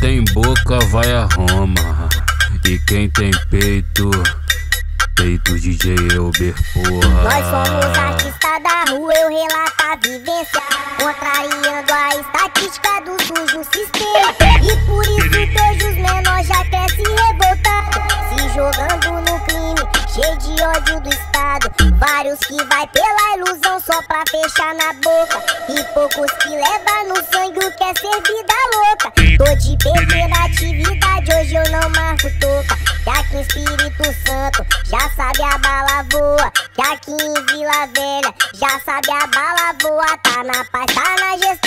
tem boca vai a Roma. E quem tem peito, peito DJ Elber, porra. Nós somos artistas da rua, eu relato a vivência. Contrariando a estatística cheio de ódio do Estado. Vários que vai pela ilusão só pra fechar na boca. E poucos que levam no sangue o que é ser vida louca. Tô de perder na atividade, hoje eu não marco toca. Que aqui em Espírito Santo já sabe a bala voa. Que aqui em Vila Velha já sabe a bala voa. Tá na paz, tá na gestão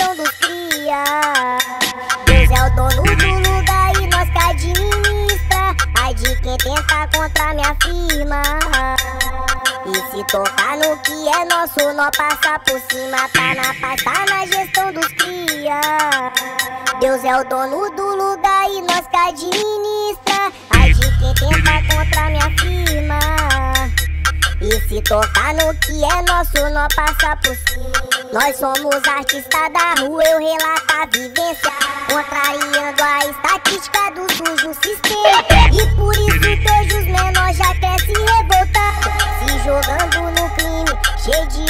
E se tocar no que é nosso, nós passa por cima. Tá na paz, tá na gestão dos cria. Deus é o dono do lugar e nós que administra. Ai de quem tenta contra minha firma. E se tocar no que é nosso, nós passa por cima. Nós somos artistas da rua, eu relato a vivência. Contrariando a estatística do sujo sistema. E por isso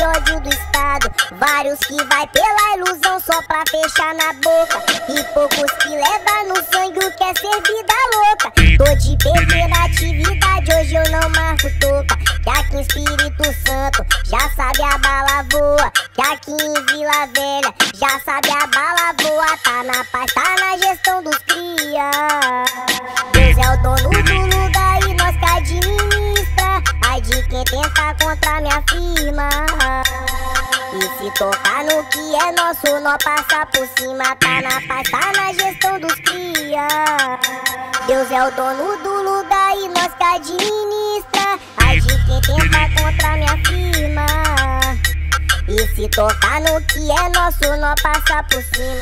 ódio do Estado. Vários que vai pela ilusão só pra fechar na boca. E poucos que levam no sangue o que é ser vida louca. Tô de perder atividade, hoje eu não marco toca. Que aqui em Espírito Santo já sabe a bala voa. Que aqui em Vila Velha já sabe a bala voa. Tá na paz, tá na gestão dos cria. Ai de quem tenta contra minha firma. E se tocar no que é nosso, nós passa por cima. Tá na paz, tá na gestão dos cria. Deus é o dono do lugar e nós que administra. Ai de quem tenta contra minha firma. E se tocar no que é nosso, nós passa por cima.